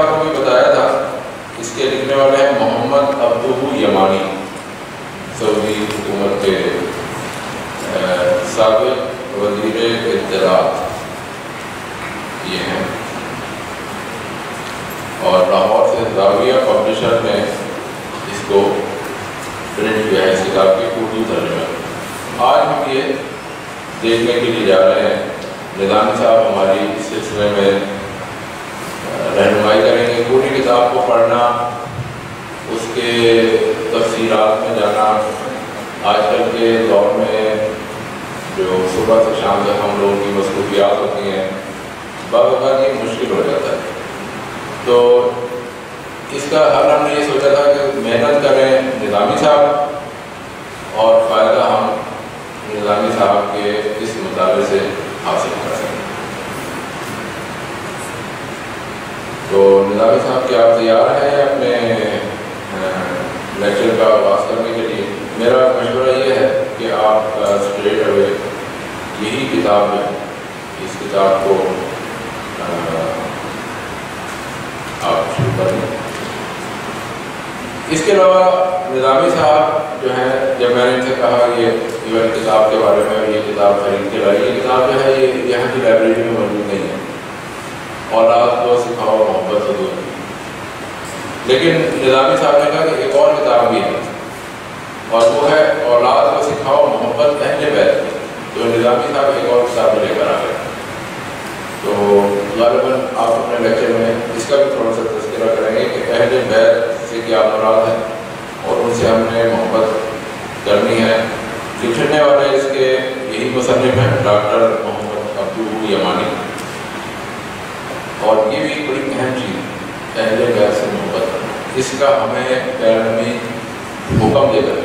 آپ کو بھی بتایا تھا، اس کے لکھنے والے ہیں محمد عبدو یمانی، سعودی حکومت کے سابق وزیر اطلاعات۔ یہ ہیں۔ اور لاہور سے زاویہ پبلشر نے اس کو پرنٹ کیا ہے، اس کتاب کی اردو ترجمہ۔ آج ہم یہ دیکھنے کے لیے جا رہے ہیں۔ نظام صاحب ہماری اس سلسلے میں رہنمائی کریں گے۔ پوری کتاب کو پڑھنا، اس کے تفصیلات میں جانا۔ آج کل کے دور میں جو صبح سے شام تک ہم لوگوں کی مصروفیات ہوتی ہیں، بعض یہ مشکل ہو جاتا ہے۔ تو اس کا حل ہم نے یہ سوچا تھا کہ محنت کریں نظامی صاحب اور فائدہ ہم نظامی صاحب کے اس مطالعے سے حاصل کر سکیں۔ تو صاحب کیا آپ تیار ہیں اپنے لیکچر کا آغاز کرنے کے لیے؟ میرا مشورہ یہ ہے کہ آپ اسٹریٹ اوے یہی کتاب ہے، اس کتاب کو آپ شروع کر لیں اس کے علاوہ نظامی صاحب جو ہے جب میں نے ان سے کہا یہ ایون کتاب کے بارے میں، یہ کتاب خرید کے لائی، یہ کتاب جو ہے، یہ یہاں کی لائبریری میں موجود نہیں ہے۔ اولاد کو سکھاؤ محبت حضور لیکن نظامی صاحب نے کہا کہ ایک اور کتاب بھی ہے۔ اور وہ ہے اولاد کو سکھاؤ محبت اہل بیت۔ تو نظامی صاحب ایک اور کتاب لے کر آ گئے۔ تو غالباً آپ اپنے لیکچر میں اس کا بھی تھوڑا سا تذکرہ کریں گے کہ اہل بیت سے کیا مراد ہے۔ اور ان سے ہم نے محبت کرنی ہے۔ لکھنے والے اس کے یہی مصنف ہیں، ڈاکٹر محمد عبدو یمانی۔ اور یہ بھی بڑی اہم چیز اہل بیت سے محبت اس کا ہمیں پیرمی حکم دے کر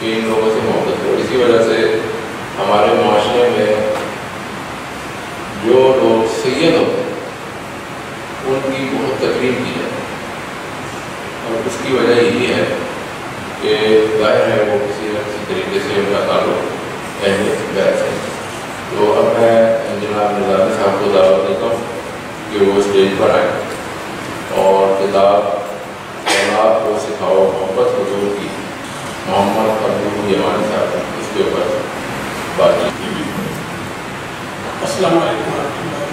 کہ ان لوگوں سے محبت کرو۔ اسی وجہ سے ہمارے معاشرے میں جو لوگ سید ہوتے ہیں، ان کی بہت تقریب کی جاتی ہے۔ اور اس کی وجہ یہی ہے کہ ظاہر ہے وہ کسی نہ کسی طریقے سے ان کا تعلق اہل بیت ہے۔ تو اب میں جناب نظام صاحب کو دعوت دیتا ہوں کہ وہ اسٹیج پر آئیں اور کتاب اولاد کو سکھاؤ، محبت حضور کی۔ محمد عبدو یمان صاحب، اس کے اوپر بات چیت السلام علیکم ورحمۃ اللہ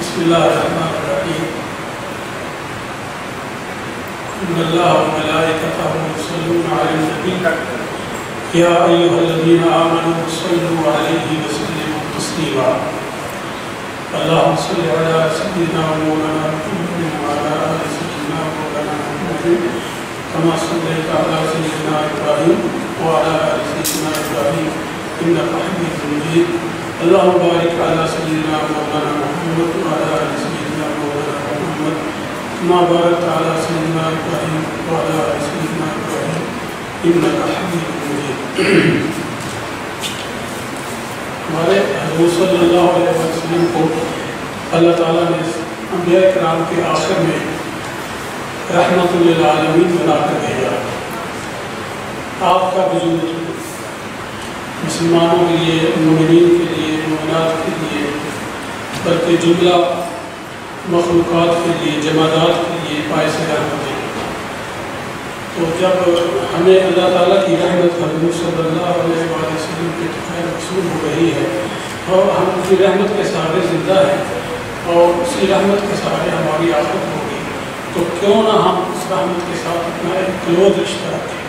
بسم اللہ الرحمن الرحیم۔ ان اللہ وملائکتہ یصلون علی النبی۔ یا ایھا الذین آمنوا صلوا علیہ وسلموا تسلیما۔ اللهم صل على سيدنا ومولانا محمد وعلى ال سيدنا ومولانا محمد كما صليت على سيدنا ابراهيم وعلى ال سيدنا ابراهيم انك حميد مجيد. اللهم بارك على سيدنا مولانا محمد وعلى ال سيدنا مولانا محمد كما باركت على سيدنا ابراهيم وعلى ال سيدنا ابراهيم انك حميد مجيد. ہمارے حضور صلی اللہ علیہ وسلم کو اللہ تعالیٰ نے انبیاء کرام کے آخر میں رحمت للعالمین بنا کر بھیجا۔ آپ کا وجود مسلمانوں کے لیے، مومنین کے لیے، مومنات کے لیے، بلکہ جملہ مخلوقات کے لیے جماعت کے لیے باعث رحمت ہے تو جب ہمیں اللہ تعالیٰ کی رحمت حضور صلی اللہ علیہ وسلم کے خیر مقصول ہو رہی ہے اور ہم اسی رحمت کے سہارے زندہ ہیں اور اسی رحمت کے سہارے ہماری آفت ہوگی۔ تو کیوں نہ ہم اس رحمت کے ساتھ اپنا ایک کلوز رشتہ رکھیں۔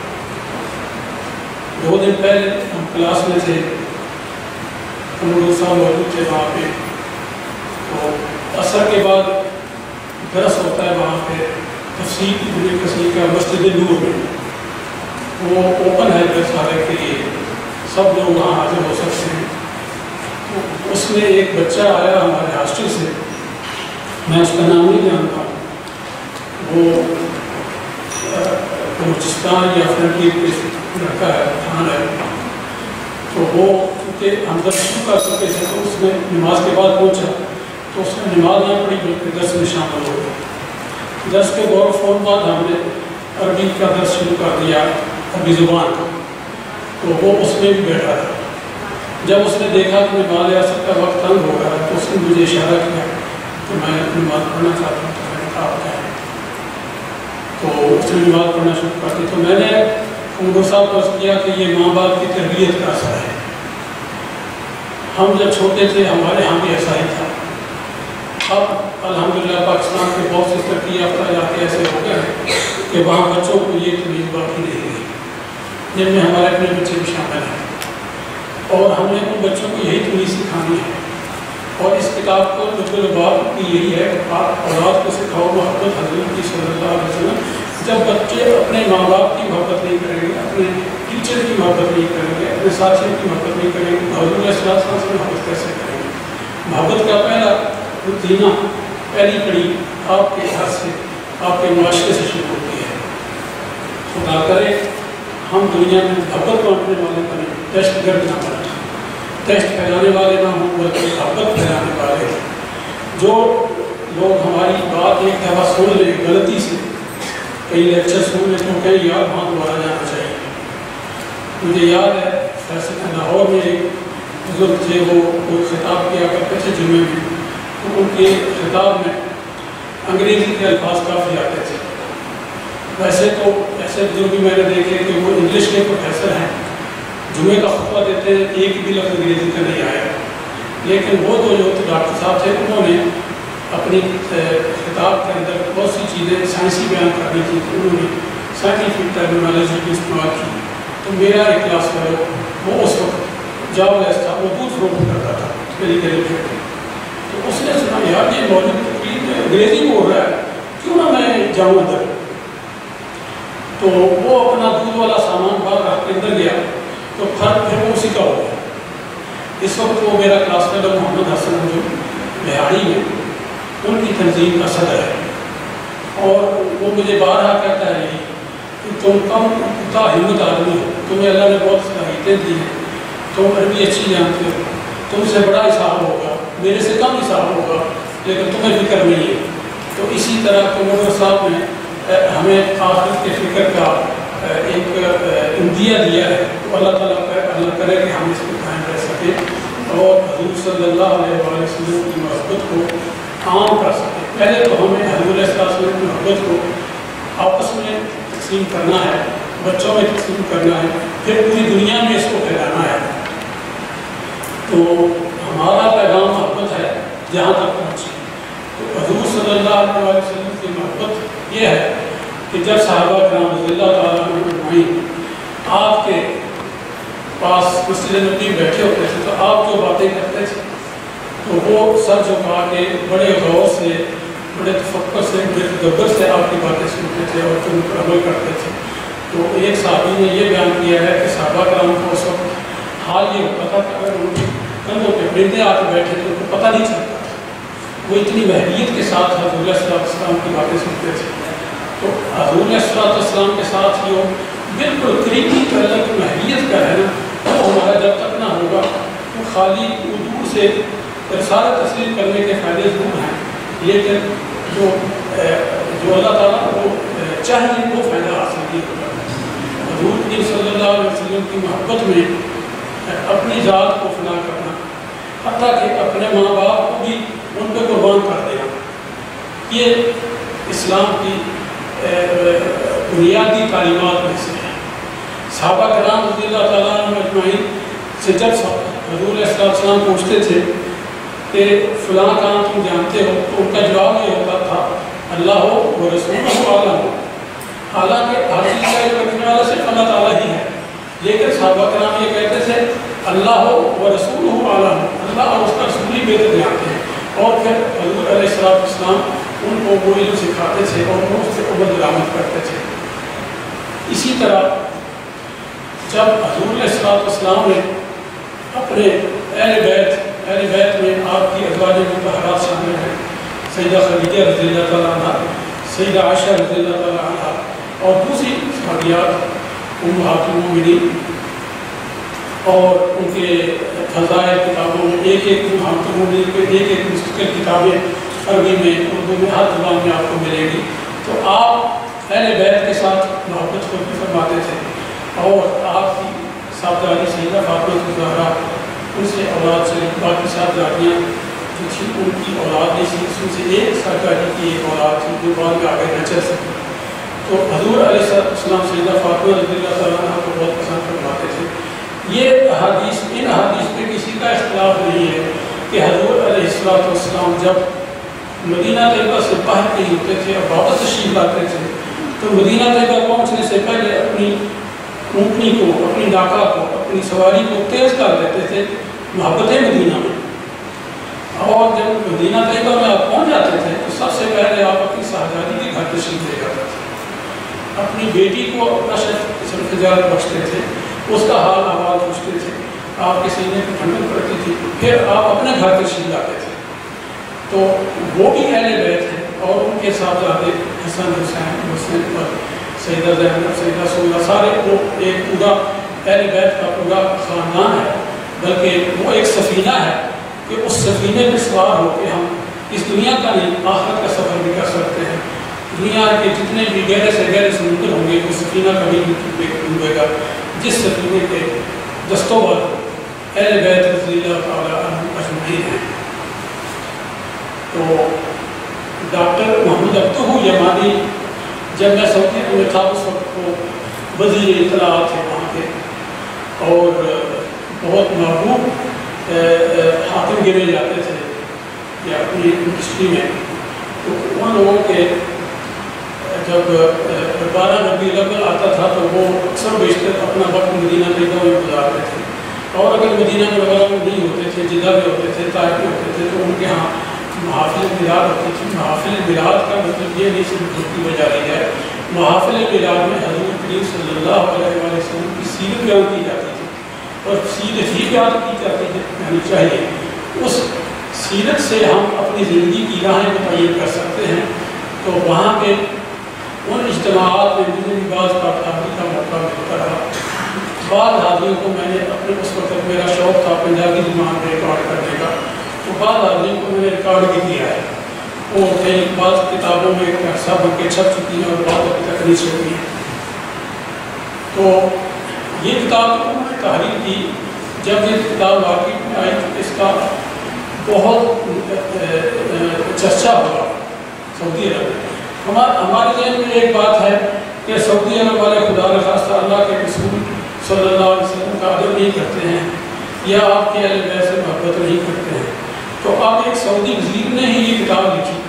دو دن پہلے ہم کلاس میں تھے۔ ہم صاحب موجود تھے وہاں پہ۔ تو اثر کے بعد درس ہوتا ہے وہاں پہ۔ تفصیل ابن کثیر کا مسجد نور۔ میں وہ اوپن ہے درس والے کے لیے۔ سب لوگ وہاں حاضر ہو سکتے ہیں۔ اس میں ایک بچہ آیا ہمارے ہاسٹل سے۔ میں اس کا نام نہیں جانتا۔ وہ بلوچستان یا فرنٹی کے لڑکا ہے خان ہے۔ تو وہ کیونکہ ہم درس شروع کر سکتے تھے تو اس میں نماز کے بعد پہنچا تو اس نے نماز نہ پڑھی بلکہ درس میں شامل ہو گیا درس کے غور و فون بعد ہم نے عربی کا درس شروع کر دیا، عربی زبان۔ کا تو وہ اس میں بھی بیٹھا تھا۔ جب اس نے دیکھا کہ میں مال ریاست کا وقت تنگ ہو رہا ہے تو اس نے مجھے اشارہ کیا تو میں اپنی بات پڑھنا چاہتا ہوں، تو میں نے کہا آپ کہیں تو اس نے بات پڑھنا شروع کر دی۔ تو میں نے عمر صاحب کو کیا کہ یہ ماں باپ کی تربیت کا اثر ہے۔ ہم جب چھوٹے تھے، ہمارے ہاں بھی ایسا ہی تھا۔ اب الحمدللہ پاکستان کے بہت سے ترقی یافتہ علاقے ایسے ہو گئے ہیں کہ وہاں بچوں کو یہ تمیز باقی نہیں رہی جن میں ہمارے اپنے بچے بھی شامل ہیں۔ اور ہم نے ان بچوں کو یہی تمیز سکھانی ہے۔ اور اس کتاب کو لب الباب کی یہی ہے کہ آپ اولاد کو سکھاؤ محبت، حضرت کی صلی اللہ علیہ وسلم۔ جب بچے اپنے ماں باپ کی محبت نہیں کریں گے، اپنے ٹیچر کی محبت نہیں کریں گے، اپنے ساتھیوں کی محبت نہیں کریں گے، تو حضور علیہ السلام سے محبت کیسے کریں گے؟ محبت کا پہلا روتینہ، پہلی کڑی آپ کے گھر سے، آپ کے معاشرے سے شروع ہوتی ہے۔ خدا کرے، ہم دنیا میں محبت بانٹنے والے بنے، دہشت گرد نہ بنے دہشت پھیلانے والے نہ ہوں، بلکہ محبت پھیلانے والے جو لوگ ہماری بات ایک دفعہ سن لیں، غلطی سے، کئی لیکچر سن لیں، تو کہیں یاد وہاں دوبارہ جانا چاہیے۔ مجھے یاد ہے فیصلہ لاہور میں ایک بزرگ تھے، وہ کوئی خطاب کیا کرتے تھے جمعے میں۔ تو ان کے خطاب میں انگریزی کے الفاظ کافی آتے تھے۔ ویسے تو ایسے بزرگ بھی میں نے دیکھے کہ وہ انگلش کے پروفیسر ہیں۔ جمعے کا خطبہ دیتے ہیں، ایک بھی لفظ انگریزی کا نہیں آیا۔ لیکن وہ تو جو ڈاکٹر صاحب تھے، انہوں نے اپنی خطاب کے اندر بہت سی چیزیں سائنسی بیان کرنی تھی۔ انہوں نے سائنٹیفک ٹرمینالوجی کی استعمال کی۔ تو میرا ایک کلاس فیلو وہ اس وقت جاؤ ایس تھا، وہ دودھ فروخت کرتا تھا، میری گلی میں تو اس نے سنا، یار یہ موجود تقریب میں انگریزی بول رہا ہے، کیوں نہ میں جاؤں اندر؟ تو وہ اپنا دودھ والا سامان باہر رکھ کے اندر گیا تو فرق پھر وہ اسی کا ہو گیا۔ اس وقت وہ میرا کلاس فیلو محمد حسن جو بہاڑی میں ان کی تنظیم کا صدر ہے۔ اور وہ مجھے بار کہتا ہے کہ تم کم اتنا ہمت آدمی ہو۔ تمہیں اللہ نے بہت صلاحیتیں دی ہیں۔ تم عربی اچھی جانتے ہو۔ تم سے بڑا حساب ہوگا، میرے سے کم حساب ہوگا، لیکن تمہیں فکر نہیں ہے۔ تو اسی طرح کمر صاحب نے ہمیں آخرت کے فکر کا ایک اندیا دیا ہے۔ تو اللہ تعالیٰ اللہ کرے کہ ہم اس کو قائم رہ سکیں اور حضور صلی اللہ علیہ وسلم کی محبت کو عام کر سکیں۔ پہلے تو ہمیں حضور علیہ وسلم کی محبت کو آپس میں تقسیم کرنا ہے، بچوں میں تقسیم کرنا ہے، پھر پوری دنیا میں اس کو پھیلانا ہے۔ تو ہمارا پیغام محبت ہے، جہاں تک پہنچے تو حضور صلی اللہ علیہ وسلم کی محبت یہ ہے کہ جب صحابہ کرام رضی اللہ تعالیٰ عنہ آپ کے پاس مسجد نبی بیٹھے ہوتے تھے، تو آپ جو باتیں کرتے تھے، تو وہ سر جھکا کے بڑے غور سے، بڑے تفکر سے، بڑے تدبر سے آپ کی باتیں سنتے تھے اور ان پر عمل کرتے تھے۔ تو ایک صحابی نے یہ بیان کیا ہے کہ صحابہ کرام کو اس وقت حال یہ ہوتا تھا کہ اگر ان کے کندھوں پہ پرندے آ کے بیٹھے تو ان کو پتہ نہیں چلتا وہ اتنی محبیت کے ساتھ حضور صلی اللہ علیہ وسلم کی باتیں سنتے تھے۔ تو حضور صلی اللہ علیہ وسلم کے ساتھ جو بالکل قریبی تعلق محبیت کا ہے نا، وہ ہمارا جب تک نہ ہوگا وہ خالی دور سے رسالت تسلیم کرنے کے فائدے ضرور ہیں۔ لیکن جو جو اللہ تعالیٰ کو چاہیے وہ فائدہ حاصل نہیں حضور کی صلی اللہ علیہ وسلم کی محبت میں اپنی ذات کو فنا کرنا، حتیٰ کہ اپنے ماں باپ کو بھی ان پہ قربان کر دینا۔ یہ اسلام کی بنیادی تعلیمات میں سے ہے صحابہ کرام رضی اللہ تعالیٰ عنہ اجمعین سے جب حضور علیہ السلام پوچھتے تھے کہ فلاں کام تم جانتے ہو؟ تو ان کا جواب یہ ہوتا تھا، اللہ ہو وہ رسول ہو، اعلیٰ ہو۔ حالانکہ ہر چیز کا علم رکھنے والا صرف اللہ تعالیٰ ہی ہے۔ لیکن صحابہ کرام یہ کہتے تھے، اللہ ہو وہ رسول ہو، اعلیٰ ہو۔ اللہ اور اس کا رسول ہی بہتر جانتے ہیں۔ اور پھر حضور علیہ السلام اسلام ان کو وہ علم سکھاتے تھے اور وہ اس سے عمر درامد کرتے تھے۔ اسی طرح جب حضور علیہ السلام اسلام نے اپنے اہل بیت اہل بیت میں آپ کی ازواج متحرات شامل ہیں۔ سیدہ خدیجہ رضی اللہ تعالیٰ عنہ، سیدہ عائشہ رضی اللہ تعالیٰ عنہ اور دوسری صحابیات امہات المؤمنین اور ان کے فضائل کتابوں میں ایک ایک امہات المؤمنین کے ایک ایک مستقل کتابیں عربی میں اردو میں، ہر زبان میں آپ کو ملے گی۔ تو آپ اہل بیت کے ساتھ محبت کو بھی فرماتے تھے۔ اور آپ کی صاحبزادی سیدہ فاطمہ زہرا ان سے اولاد سے باقی صاحبزادیاں جو تھی ان کی اولاد نہیں تھی اس میں سے ایک سرکاری کی ایک اولاد تھی، جو بعد میں آگے نہ چل سکی۔ تو حضور علیہ السلام سیدہ فاطمہ رضی اللہ تعالیٰ کو بہت پسند فرماتے تھے یہ حدیث، ان حدیث پہ کسی کا اختلاف نہیں ہے کہ حضور علیہ السلام جب مدینہ طیبہ سے باہر کہیں ہوتے تھے اور واپس تشریف لاتے تھے، تو مدینہ طیبہ پہنچنے سے پہلے اپنی اونٹنی کو، اپنی ڈاکہ کو، اپنی سواری کو تیز کر دیتے تھے محبت مدینہ میں۔ اور جب مدینہ طیبہ میں آپ پہنچ جاتے تھے، تو سب سے پہلے آپ اپنی شہزادی کے گھر تشریف لے جاتے تھے۔ اپنی بیٹی کو اپنا شرف جات بخشتے تھے۔ اس کا حال آواز پوچھتے تھے۔ آپ کے سینے کو ٹھنڈک پڑتی تھی۔ پھر آپ اپنے گھر تشریف لاتے تھے۔ تو وہ بھی اہل بیت ہیں اور ان کے ساتھ آتے حسن حسین حسین اور سیدہ زینب، سیدہ سولہ، سارے وہ ایک پورا اہل بیت کا پورا خاندان ہے۔ بلکہ وہ ایک سفینہ ہے کہ اس سفینے میں سوار ہو کے ہم اس دنیا کا نہیں، آخرت کا سفر بھی کر سکتے ہیں۔ دنیا کے جتنے بھی گہرے سے گہرے سمندر ہوں گے، وہ سفینہ کبھی نہیں ڈوبے گا۔ جس سفینے کے دستوں پر اہل بیت رضی اللہ تعالیٰ اجمعین ہیں؟ تو ڈاکٹر محمد ابتو یمانی، جب میں سعودی عرب میں تھا، اس وقت کو وزیر اطلاعات تھے وہاں کے، اور بہت محبوب حاکم گرے جاتے تھے، یا اپنی انڈسٹری میں، تو ان لوگوں کے جب بارہ نبی الاول آتا تھا تو وہ اکثر بیشتر اپنا وقت مدینہ طیبہ میں گزارتے تھے۔ اور اگر مدینہ میں نہیں ہوتے تھے، جدہ میں ہوتے تھے طائف میں ہوتے تھے، تو ان کے ہاں محافل میلاد ہوتی تھی محافل میلاد کا مطلب یہ نہیں صرف کی وجہ رہی ہے، محافل میلاد میں حضور کریم صلی اللہ علیہ وسلم کی سیرت بیان کی جاتی تھی۔ اور سیرت ہی بیان کی جاتی یعنی چاہیے اس سیرت سے ہم اپنی زندگی کی راہیں متعین کر سکتے ہیں۔ تو وہاں کے ان اجتماعات میں مجھے بھی بعض بات حاضری کا موقع ملتا رہا۔ بعض حاضریوں کو میں نے اپنے اس وقت میرا شوق تھا پنجابی زبان میں ریکارڈ کرنے کا، تو بعض حاضریوں کو میں نے ریکارڈ بھی کیا ہے۔ وہ کئی بعض کتابوں میں سب کے چھپ چکی ہیں اور بعض ابھی تک نہیں چھپی ہیں۔ تو یہ کتاب انہوں نے تحریر کی۔ جب یہ کتاب مارکیٹ میں آئی تو اس کا بہت چرچا ہوا۔ سعودی عرب میں۔ ہمارے ذہن میں ایک بات ہے کہ سعودی عرب والے خدا نخواستہ اللہ کے رسول صلی اللہ علیہ وسلم کا نہیں کرتے ہیں یا آپ کے اہل بیت سے محبت نہیں کرتے ہیں۔ تو آپ ایک سعودی وزیر نے ہی یہ کتاب لکھی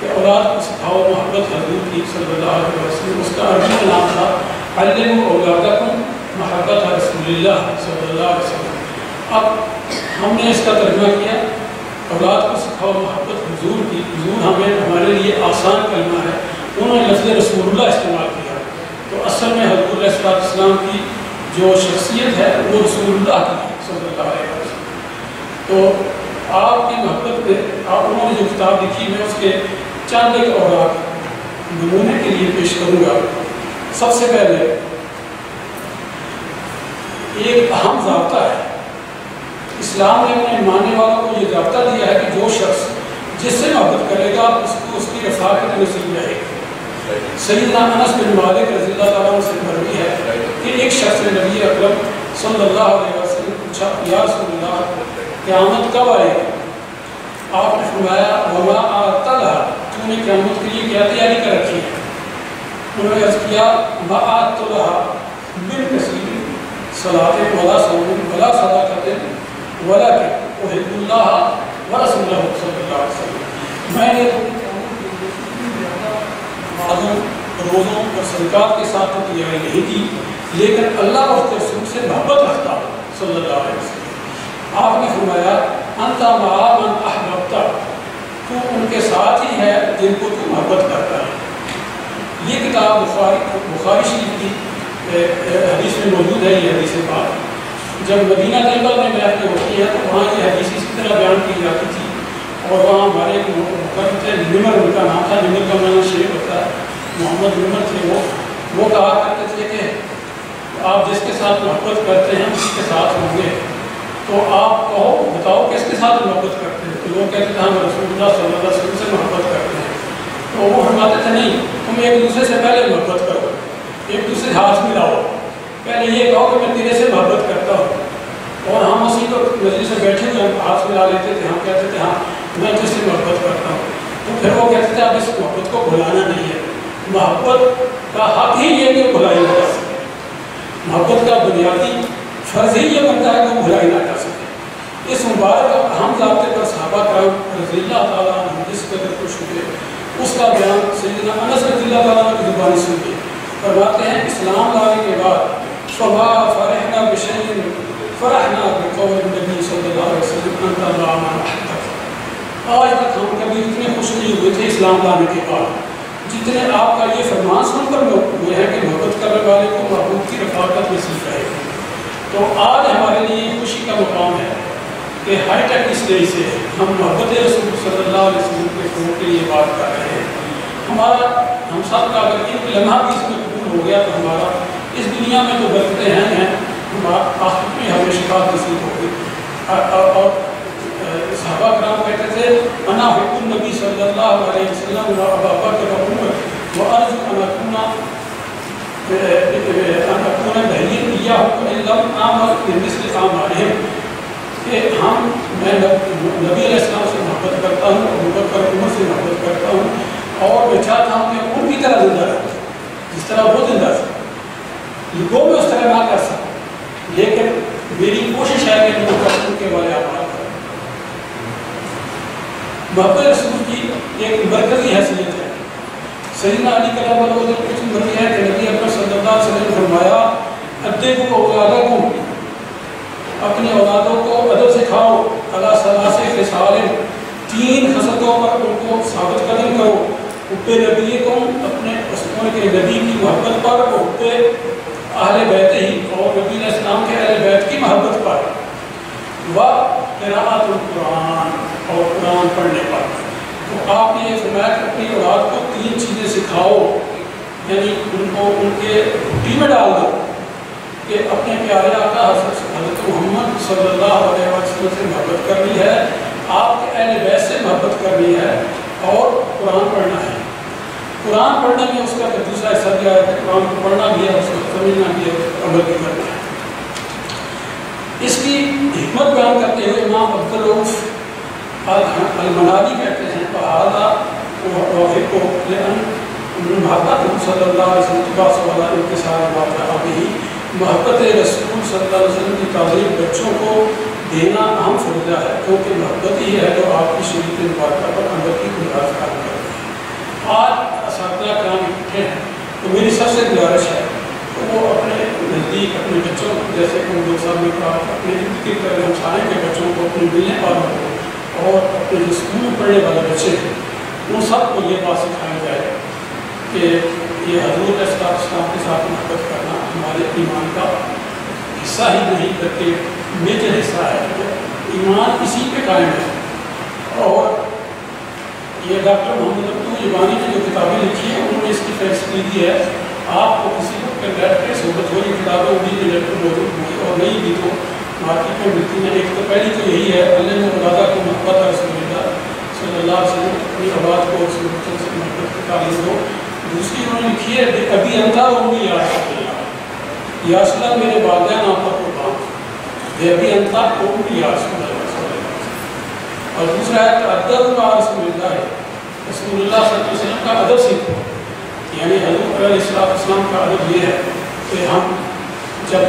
کہ اولاد کو سکھاؤ، محبت حضور کی صلی اللہ علیہ وسلم، اس کا عربی نام تھا علم اولادکم محبت رسول اللہ صلی اللہ علیہ وسلم۔ اب ہم نے اس کا ترجمہ کیا۔ اولاد کو سکھاؤ، محبت، حضور کی۔ حضور ہمیں، ہمارے لیے آسان کلمہ ہے۔ انہوں نے لفظ رسول اللہ استعمال کیا۔ تو اصل میں حضور علیہ السلام کی جو شخصیت ہے، وہ رسول اللہ کی صلی اللہ علیہ وسلم۔ تو آپ کی محبت پہ، آپ، انہوں نے جو کتاب لکھی، میں اس کے چند ایک اوراق نمونے کے لیے پیش کروں گا۔ سب سے پہلے، ایک اہم ضابطہ ہے۔ اسلام نے اپنے ماننے والوں کو یہ ضابطہ دیا ہے کہ جو شخص جس سے محبت کرے گا، اس کو اس کی رفاقت نصیب رہے گی۔ سیدنا انس بن مالک رضی اللہ تعالیٰ سے مروی ہے کہ ایک شخص نے نبی اکرم صلی اللہ علیہ وسلم پوچھا، یا رسول اللہ، قیامت کب آئے گی؟ آپ نے فرمایا، وما آتلہ تو نے قیامت کے لیے کیا تیاری کر رکھی ہے؟ انہوں نے عرض کیا، ما آتلہ من کثیر صلاة ولا صوم، ولا صدقہ ولكن أحب الله ورسوله صلى الله عليه وسلم. میں نے روزوں اور صدقات کے ساتھ تو تیاری نہیں کی، لیکن اللہ اور رسول سے محبت رکھتا صلی اللہ علیہ وسلم۔ آپ نے فرمایا انتا معامن احببتا تو ان کے ساتھ ہی ہے جن کو تو محبت کرتا ہے۔ یہ کتاب بخاری بخاری شریف کی حدیث میں موجود ہے، یہ حدیث بات جب مدینہ طیبہ میں بیان ہوتی ہے تو وہاں یہ حدیث اسی طرح بیان کی جاتی تھی اور وہاں ہمارے ایک مقرر تھے نمر ان کا نام تھا، نمر کا معنی شیخ ہوتا ہے، محمد نمر تھے وہ۔ وہ کہا کرتے تھے کہ آپ جس کے ساتھ محبت کرتے ہیں، اسی کے ساتھ ہوں گے۔ تو آپ کہو، بتاؤ کس کے ساتھ محبت کرتے ہیں؟ تو لوگ کہتے تھے، ہم رسول اللہ صلی اللہ علیہ وسلم سے محبت کرتے ہیں۔ تو وہ فرماتے تھے، نہیں، تم ایک دوسرے سے پہلے محبت کرو، ایک دوسرے ہاتھ ملاؤ۔ پہلے یہ کہو کہ میں تیرے سے محبت کرتا ہوں۔ اور ہم اسی کو مجلس سے بیٹھے ہوئے ہم ہاتھ ملا لیتے تھے، ہم کہتے تھے ہاں میں تو اس سے محبت کرتا ہوں۔ تو پھر وہ کہتے تھے اب اس محبت کو بھلانا نہیں ہے۔ محبت کا حق ہی یہ کہ بھلائی نہ جا سکے۔ محبت کا بنیادی فرض ہی یہ بنتا ہے کہ بھلائی نہ جا سکے۔ اس مبارک اہم ضابطے پر صحابہ کرام رضی اللہ تعالیٰ عنہ جس قدر خوش ہوئے، اس کا بیان سیدنا انس رضی اللہ تعالیٰ کی زبانی سن کے فرماتے ہیں، اسلام لانے کے بعد فما فرحنا بشین فرحنا بقول النبی صلی اللہ علیہ وسلم انت اللہ علیہ آج تک ہم کبھی اتنے خوش نہیں ہوئے تھے اسلام لانے کے بعد جتنے آپ کا یہ فرمان سن کر ہوئے ہیں کہ محبت کرنے والے کو محبوب کی رفاقت نصیب رہے تو آج ہمارے لیے یہ خوشی کا مقام ہے کہ ہائی ٹیک اسٹیج سے ہم محبت رسول صلی اللہ علیہ وسلم کے فروغ کے لیے بات کر رہے ہیں ہمارا ہم سب کا اگر ایک لمحہ بھی اس میں قبول ہو گیا تو ہمارا اس دنیا میں جو برکتیں ہیں آخر میں ہمیں شفاعت نصیب ہوگی اور صحابہ کرام کہتے تھے، انا حکم نبی صلی اللہ علیہ وسلم و ابا بکر و عمر و ارض ان اکونا ان اکونا بہین یا حکم علم عامل مثل عاملہم کہ ہم، میں نبی علیہ السلام سے محبت کرتا ہوں، ابو بکر عمر سے محبت کرتا ہوں، اور میں چاہتا ہوں کہ ان کی طرح زندہ رہوں جس طرح وہ زندہ تھا وہ میں اس طرح نہ کر سکوں لیکن میری کوشش ہے کہ میں ان کے والے آپ محبت رسول کی ایک مرکزی حیثیت ہے۔ سیدنا علی کلام اللہ علیہ کچھ مرضی ہے کہ نبی اکبر صلی اللہ علیہ وسلم فرمایا، ادے کو اولادہ کو، اپنی اولادوں کو ادب سکھاؤ اللہ صلاح سے خسال تین خصلتوں پر ان کو ثابت قدم کرو۔ اپے نبی کو، اپنے ان کے نبی کی محبت پر اپے اہل بیت ہی اور نبی علیہ السلام کے اہل بیت کی محبت پر و قراءت القرآن اور قرآن پڑھنے پر۔ تو آپ نے یہ فرمایا کہ اپنی اولاد کو تین چیزیں سکھاؤ یعنی ان کو ان کے ٹی میں ڈال دو کہ اپنے پیارے آقا حضرت حضرت محمد صلی اللہ علیہ وسلم سے محبت کرنی ہے، آپ کے اہل بیت سے محبت کرنی ہے اور قرآن پڑھنا ہے۔ قرآن پڑھنے میں اس کا دوسرا حصہ دیا ہے، قرآن کو پڑھنا بھی ہے، اس کو سمجھنا بھی ہے عمل بھی کرنا ہے۔ اس کی حکمت بیان کرتے ہوئے امام عبدالعف المنادی کہتے ہیں بہادا وفق محبت صلی اللہ علیہ وسلم کا سوالہ انتصار واقعہ بھی محبت رسول صلی اللہ علیہ وسلم کی تعلیم بچوں کو دینا اہم فرضہ ہے، کیونکہ محبت ہی ہے جو آپ کی شریف مبارکہ پر اندر کی گزارش کام کرتے ہیں آج اساتذہ کرام اکٹھے ہیں۔ تو میری سب سے گزارش ہے کہ وہ اپنے نزدیک اپنے بچوں جیسے کہ صاحب نے کہا اپنے ہم سارے کے بچوں کو اپنے ملنے والوں کو اور اپنے جو اسکول میں پڑھنے والے بچے ہیں ان سب کو یہ بات سکھایا جائے کہ یہ حضور اسلام اسلام کے ساتھ محبت کرنا ہمارے ایمان کا حصہ ہی نہیں، بلکہ میجر حصہ ہے۔ ایمان اسی پہ قائم ہے۔ اور یہ ڈاکٹر محمد عبدو یبانی نے جو کتابیں لکھی ہیں، انہوں نے اس کی فیصلے دی ہے۔ آپ کو کسی وقت کو بیٹھ کے صحبت ہو یہ کتابیں امید نیٹ پر موجود ہوئی اور نہیں بھی تو مارکیٹ میں ملتی ہیں۔ ایک تو پہلی تو یہی ہے، اللہ نے مدادہ کو محبت ہے رسول اللہ صلی اللہ علیہ وسلم اپنی آواز کو رسول اللہ سے محبت کی تعلیم دو دوسری انہوں نے لکھی ہے ابھی انتا امی یا رسول یا صلی اللہ، میرے والدین آپ پر قربان۔ بے ابھی انتا امی یا رسول اللہ۔ اور دوسرا ہے کہ ادب کا رسول اللہ ہے۔ رسول اللہ صلی اللہ علیہ وسلم کا ادب سیکھو یعنی حضور علیہ السلام کا ادب یہ ہے کہ ہم جب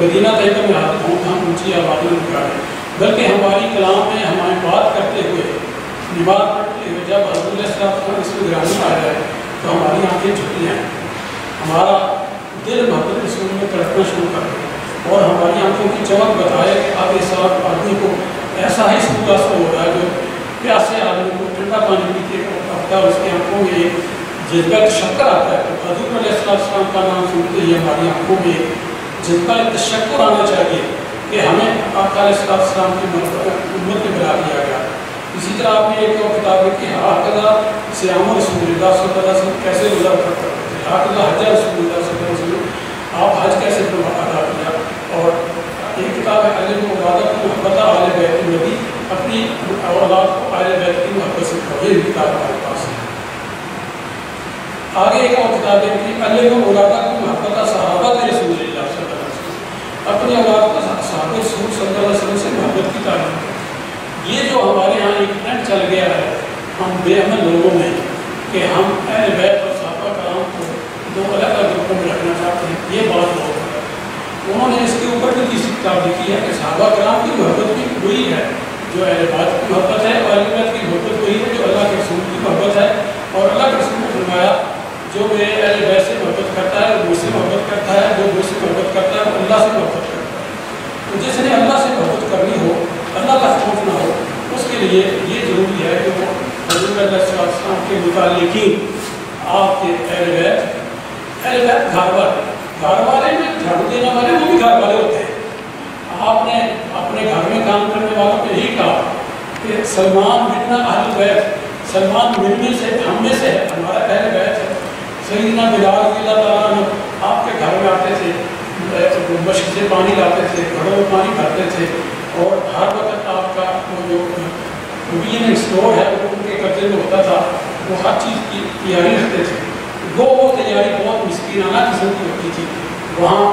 مدینہ طیبہ میں حاضر ہوں ہم اونچی آبادی میں نکالیں بلکہ ہماری کلام میں ہماری بات کرتے ہوئے، نماز پڑھتے ہوئے جب حضور السلام اس میں گرانی آ جائے، تو ہماری آنکھیں جھکتی ہیں۔ ہمارا دل محبت رسول میں تڑپنا شروع کر دے اور ہماری آنکھوں کی چمک بتائے کہ اب اس سال آدمی کو ایسا ہی سکول اثر ہو رہا ہے، جو پیاسے آدمی کو ٹھنڈا پانی پیتے ہوتا ہے اس کی آنکھوں میں ایک جذبہ شکر آتا ہے۔ تو حضور علیہ السلام کا نام سنتے ہی ہماری آنکھوں میں جن کا تشکر آنا چاہیے کہ ہمیں آقا علیہ السلام کی امت میں بلا دیا گیا۔ اسی طرح آپ نے ایک اور کتاب ہے کہ حاقدہ سیام رسول اللہ صلی اللہ علیہ وسلم کیسے گزار کرتے تھے؟ حاقدہ حج رسول اللہ صلی اللہ علیہ وسلم، آپ حج کیسے ادا کیا؟ اور ایک کتاب ہے علیہ مرادہ کی محبت عال بیت نبی اپنی اولاد کو عال بیت کی محبت سے کرو یہ کتاب ہمارے پاس ہے۔ آگے ایک اور کتاب ہے کہ علیہ مرادہ کی محبت صحابہ رسول اللہ صلی اللہ علیہ وسلم اپنی اولاد کو صحابہ رسول صلی اللہ علیہ وسلم سے محبت کی تعلیم۔ یہ جو ہمارے یہاں ایک ٹرینڈ چل گیا ہے، ہم بے عمل لوگوں میں کہ ہم اہل بیت اور صحابہ کرام کو دو الگ الگ گروپوں میں رکھنا چاہتے ہیں، یہ بات بہت انہوں نے اس کے اوپر بھی کسی کتاب لکھی ہے کہ صحابہ کرام کی محبت بھی وہی ہے، جو اہل بات کی محبت ہے، اور اہل کی محبت وہی ہے، جو اللہ کے رسول کی محبت ہے۔ اور اللہ کے رسول نے فرمایا، جو میرے اہل بیت سے محبت کرتا ہے، وہ مجھ سے محبت کرتا ہے جو مجھ سے محبت کرتا ہے، وہ اللہ سے محبت کرتا ہے۔ تو جس نے اللہ سے محبت کرنی ہو، اللہ کا خوف نہ ہو، اس کے لیے یہ ضروری ہے کہ وہ حضور علیہ السلام کے متعلقین آپ کے اہل بیت اہل بیت گھر والے۔ گھر والے میں جھاڑو دینے والے وہ بھی گھر والے ہوتے ہیں آپ نے اپنے گھر میں کام کرنے والوں کو یہی کہا کہ سلمان ملنا اہل بیت سلمان ملنے سے، ہم میں سے ہے ہمارا اہل بیت ہے سیدنا بلال رضی اللہ تعالیٰ عنہ آپ کے گھر میں آتے تھے مشق سے پانی لاتے تھے، گھروں میں پانی بھرتے تھے۔ اور ہر وقت آپ کا وہ جو مبین اسٹور ہے، وہ ان کے قبضے میں ہوتا تھا۔ وہ ہر چیز کی تیاری رکھتے تھے۔ وہ وہ تیاری بہت مسکینانہ قسم کی ہوتی تھی۔ وہاں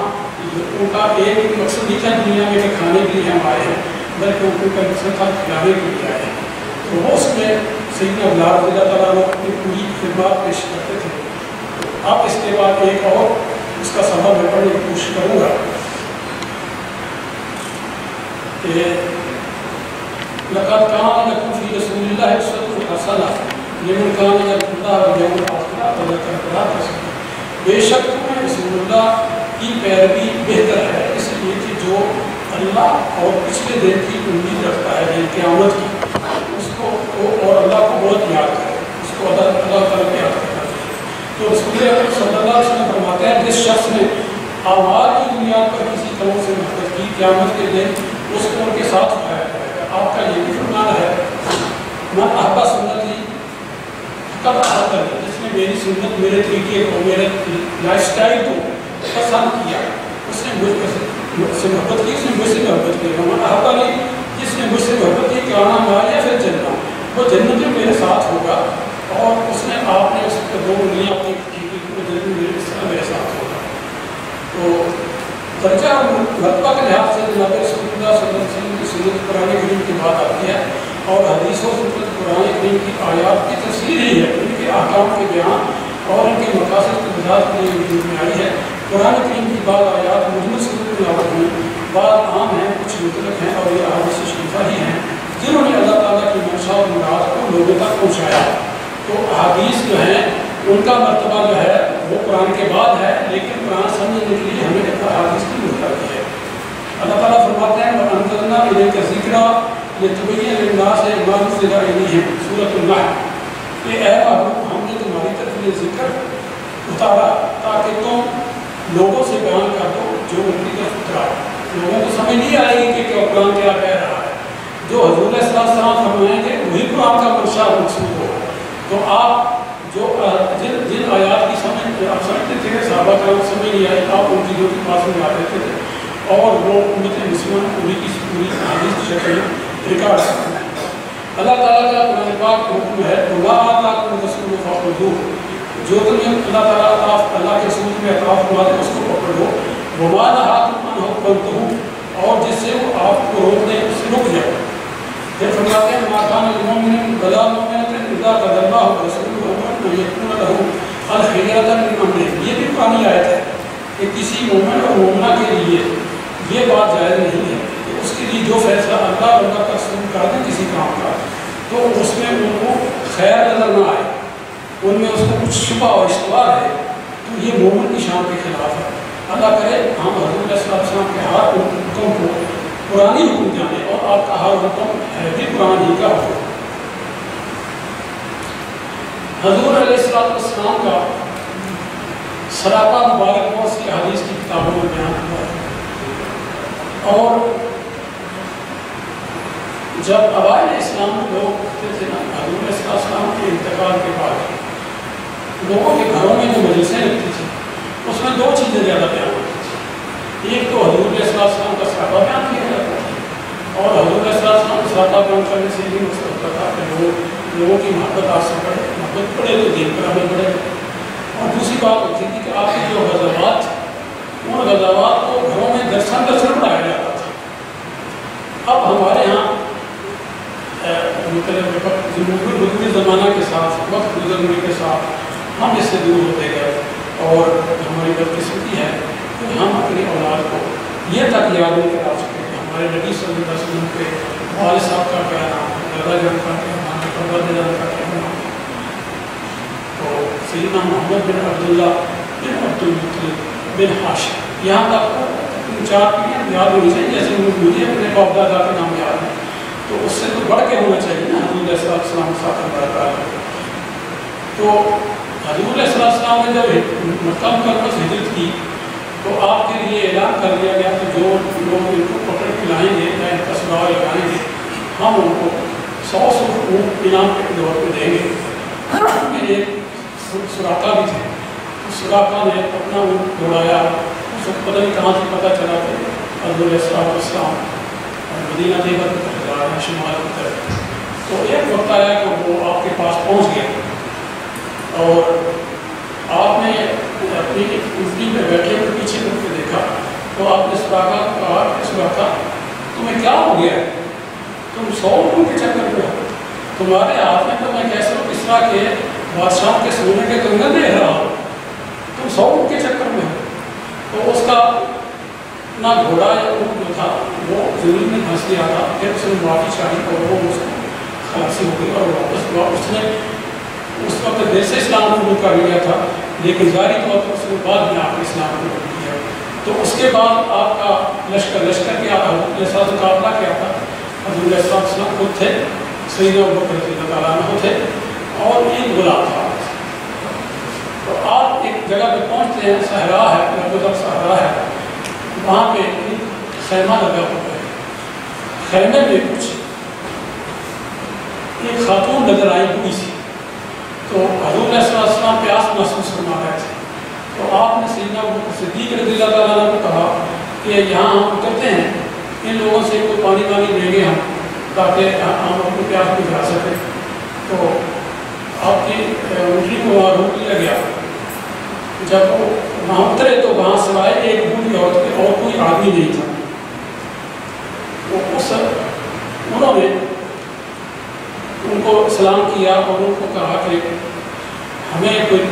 ان کا ایک مقصد نہیں تھا، دنیا میں کہ کھانے کے لیے ہم آئے ہیں۔ بلکہ ان کا مقصد تھا کھلانے کے لیے آئے ہیں تو وہ اس میں سیدنا اللہ رضی اللہ تعالیٰ اپنی پوری خدمات پیش کرتے تھے اب اس کے بعد ایک اور اس کا سبب میں پڑھنے کی کوشش کروں گا کہ لقد كان لكم في رسول الله اسوة حسنة لمن كان يرجو الله واليوم الآخر وذكر الله كثيرا بے شک تمہیں رسول اللہ کی پیروی بہتر ہے اس لیے کہ جو اللہ اور پچھلے دن کی امید رکھتا ہے، دن قیامت کی۔ اس کو اور اللہ کو بہت یاد کرے۔ اس کو اللہ اللہ تعالیٰ کو یاد کرنا چاہیے۔ تو رسول اللہ صلی اللہ علیہ وسلم فرماتے ہیں، جس شخص نے آواز کی بنیاد پر کسی طرح سے محبت کی، قیامت کے دن اس کو ان کے ساتھ اٹھایا جائے گا آپ کا یہ بھی فرمان ہے، میں احبا سنت ہی کب احب کر جس نے میری سنت، میرے طریقے کو، میرے لائف اسٹائل کو پسند کیا، اس نے مجھ سے محبت کی اس نے مجھ سے محبت کی میں احبا نے جس نے مجھ سے محبت کی کہ آنا مارا یا پھر جننا وہ جنت میں میرے ساتھ ہوگا اور اس نے آپ نے اس کو دو انگلیاں اپنی کی وہ جنت میں میرے اس طرح میرے ساتھ ہوگا تو درجہ اور مرتبہ کے لحاظ سے جناب رسول اللہ صلی اللہ علیہ وسلم کی سنت قرآن کریم کی بات آتی ہے اور حدیث و سنت قرآن کریم کی آیات کی تصویر ہی ہے ان کے احکام کے بیان اور ان کے مقاصد کی وضاحت کے لیے میں آئی ہے قرآن کریم کی بعض آیات مجموع سنت میں لاگو ہوئی بعض عام ہیں، کچھ مطلق ہیں اور یہ احادیث شریفہ ہی ہیں، جنہوں نے اللہ تعالیٰ کی منشا اور مراد کو لوگوں تک پہنچایا۔ تو احادیث جو ہیں، ان کا مرتبہ جو ہے، وہ قرآن کے بعد ہے، لیکن قرآن سمجھنے کے لیے ہمیں ایک احادیث کی ضرورت ہے۔ اللہ تعالیٰ فرماتے ہیں اور انتظنا انہیں کا ذکر یہ طبیعی انداز ہے امام ذرا نہیں ہے صورت اللہ کہ اے محبوب ہم نے تمہاری طرف یہ ذکر اتارا تاکہ تم لوگوں سے بیان کر دو جو ان کی طرف اترا لوگوں کو سمجھ نہیں آئے گی کہ کیا قرآن کیا کہہ رہا ہے۔ جو حضور علیہ السلام فرمائیں گے وہی قرآن کا منشا مقصود ہو۔ تو آپ جو جن جن آیات کی سمجھ، آپ سمجھتے تھے، صحابہ کا سمجھ نہیں آئی آپ ان چیزوں کے پاس میں آ رہتے تھے۔ اور وہ امت مسلم پوری کی پوری حدیث شکل ریکارڈ اللہ تعالیٰ کا قرآن پاک حکم ہے اللہ تعالیٰ کو رسول فاقدو جو تمہیں اللہ تعالیٰ، اللہ کے رسول میں اطاف ہوا ہے اس کو پکڑ لو وہ ہاتھ من ہو بنت اور جس سے وہ آپ کو روک دیں اس سے رک جائے۔ پھر فرماتے ہیں ماکان المومن بلا مومن اذا قد اللہ رسول یقون لہو الخیرت من امر یہ بھی پانی آیت ہے کہ کسی مومن اور مومنہ کے لیے یہ بات جائز نہیں ہے کہ اس کے لیے جو فیصلہ اللہ اللہ کا سن کر دیں کسی کام کا، تو اس میں ان کو خیر نظر نہ آئے۔ ان میں اس کو کچھ چھپا اور اشتوار ہے۔ تو یہ مومن کی شان کے خلاف ہے۔ اللہ کرے، ہم حضور علیہ السلام کے ہر حکم کو قرآن حکم جانے اور آپ کا ہر حکم ہے بھی قرآن ہی کا حکم حضور علیہ السلام السلام کا سراپا مبارک بہت سی حدیث کی کتابوں میں بیان ہوا۔ ہے اور جب ابائل اسلام لوگ تھے نا، حضور علیہ السلام کے انتقال کے بعد، لوگوں کے گھروں میں جو مجلسیں لگتی تھیں اس میں دو چیزیں زیادہ بیان ہوتی تھیں ایک تو حضور علیہ السلام کا سراپا بیان کیا جاتا تھا اور حضور علیہ السلام سراپا بیان کرنے سے یہ مقصد ہوتا تھا کہ لوگ لوگوں کی محبت آپ سے پڑھے محبت پڑھے تو دین پر عمل پڑھے اور دوسری بات ہوتی تھی کہ آپ کی جو غزوات ان غزوات کو گھروں میں درسن درسن پڑھایا جاتا تھا۔ اب ہمارے یہاں بدل زمانہ کے ساتھ، وقت گزرنے کے ساتھ ہم اس سے دور ہوتے گئے۔ اور ہماری بدقسمتی ہے کہ ہم اپنی اولاد کو یہ تک یاد نہیں کرا سکتے کہ ہمارے نبی صلی اللہ علیہ وسلم کے والد صاحب کا کیا نام دادا جان کا کیا نام ہے پردہ جان کا کیا نام ہے۔ تو سیدنا محمد بن عبداللہ بن عبد المطلب بن ہاشم یہاں تک چار پیڑھیاں یاد ہونی چاہیے جیسے مجھے اپنے باپ دادا کے نام یاد ہے تو اس سے تو بڑھ کے ہونا چاہیے نا، حضور علیہ السلام ساتھ برکات تو حضور علیہ السلام نے جب مکہ مکرمہ سے ہجرت کی تو آپ کے لیے اعلان کر دیا گیا کہ جو لوگ ان کو پکڑ کے لائیں گے یا ان کا سراغ لگائیں گے، ہم ان کو سو سو اونٹ انعام کے طور پہ دیں گے۔ میرے سراقہ بھی تھے۔ سراقہ نے اپنا اونٹ دوڑایا۔ اس کو پتہ نہیں کہاں سے پتہ چلا کہ حضور علیہ السلام مدینہ دیگر جا شمال کی طرف۔ تو ایک وقت آیا کہ وہ آپ کے پاس پہنچ گیا اور آپ نے اپنی الٹی میں بیٹھے ہوئے پیچھے مڑ کے دیکھا تو آپ نے سراغا کو کہا سراغا تمہیں کیا ہو گیا؟ تم سو روپوں کے چکر میں ہو۔ تمہارے ہاتھ میں تو میں کیسے ہوں کس طرح کے بادشاہوں کے سونے کے کنگن دے رہا ہوں۔ تم سو روپ کے چکر میں ہو۔ تو اس کا نہ گھوڑا یا اونٹ جو تھا، وہ زمین میں پھنس گیا تھا۔ پھر اس نے معافی چاہی اور وہ اس کو خلاصی ہو گئی اور واپس اس نے اس وقت دیر سے اسلام قبول کر لیا تھا، لیکن ظاہری طور پر اس کے بعد میں آپ نے اسلام قبول کیا تو اس کے بعد آپ کا لشکر لشکر کیا تھا؟ حضرت ساتھ مقابلہ کیا تھا؟ حضرت علیہ السلام خود تھے سید بکر رضی اللہ تعالیٰ عنہ تھے اور ایک غلام تھا۔ تو آپ ایک جگہ پہ پہنچتے ہیں، صحرا ہے، لگ صحرا ہے۔ وہاں پہ خیمہ لگا ہوا ہے۔ خیمے میں کچھ ایک خاتون نظر آئی ہوئی سی۔ تو حضور علیہ السلام پیاس محسوس فرما رہے تھے تو آپ نے سیدنا صدیق رضی اللہ تعالیٰ کو کہا کہ یہاں ہم اترتے ہیں، ان لوگوں سے کوئی پانی پانی لیں گے ہم تاکہ ہم اپنی پیاس کو جا سکیں۔ تو آپ کی اونٹی کو وہاں روک لیا گیا۔ جب وہ وہاں اترے تو وہاں سوائے ایک بوڑھی عورت کے اور کوئی آدمی نہیں تھا۔ وہ اس انہوں نے ان کو سلام کیا اور ان کو کہا کہ ہمیں کوئی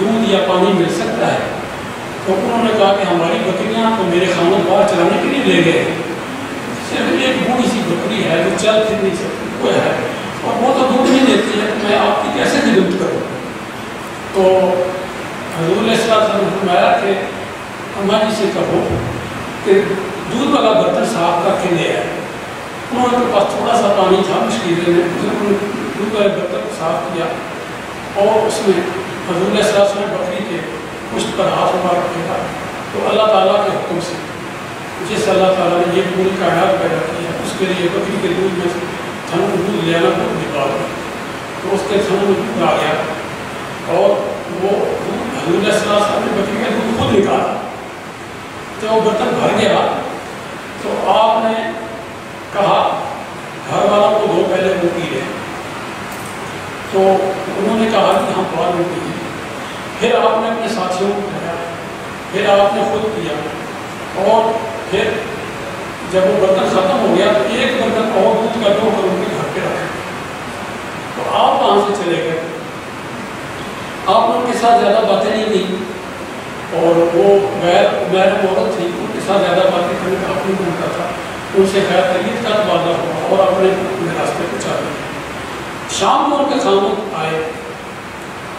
دودھ یا پانی مل سکتا ہے۔ تو انہوں نے کہا کہ ہماری بکریاں تو میرے خاندان باہر چلانے کے لیے لے گئے۔ صرف ایک بوڑھی سی بکری ہے جو چل پھر نہیں سکتی، وہ ہے۔ اور وہ تو دودھ نہیں دیتی ہے میں آپ کی کیسے خدمت کروں؟ تو حضور علیہ السلام نے فرمایا کہ اماں جی سے کہو کہ دودھ والا برتن صاف کر کے لے آئے۔ انہوں نے پاس تھوڑا سا پانی تھا مشکل میں دودھ والے برتن کو صاف کیا اور اس میں حضور علیہ السلام نے بکری کے پشت پر ہاتھ مار رکھا۔ تو اللہ تعالیٰ کے حکم سے، جس اللہ تعالیٰ نے یہ پوری کائنات پیدا کی ہے، اس کے لیے بکری کے دودھ میں تھن دودھ لینا بہت نکال تو اس کے تھن میں دودھ آ گیا اور وہ حضور علیہ السلام نے بکری کا دودھ خود نکالا۔ تو وہ برتن بھر گیا۔ تو آپ نے کہا، گھر والوں کو دو پہلے وہ پی تو انہوں نے کہا کہ ہم بعد میں پیے پھر آپ نے اپنے ساتھیوں کو کہا، پھر آپ نے خود کیا۔ اور پھر جب وہ برتن ختم ہو گیا تو ایک برتن اور دودھ کا دو کر ان کے گھر پہ رکھا۔ تو آپ وہاں سے چلے گئے۔ آپ ان کے ساتھ زیادہ باتیں نہیں کی۔ اور وہ غیر غیر عورت تھی ان کے ساتھ زیادہ باتیں کرنے کا اپنی بنتا تھا۔ ان سے خیر تربیت کا تبادلہ ہوا اور اپنے اپنے راستے پہ چل شام کو ان کے خامد آئے۔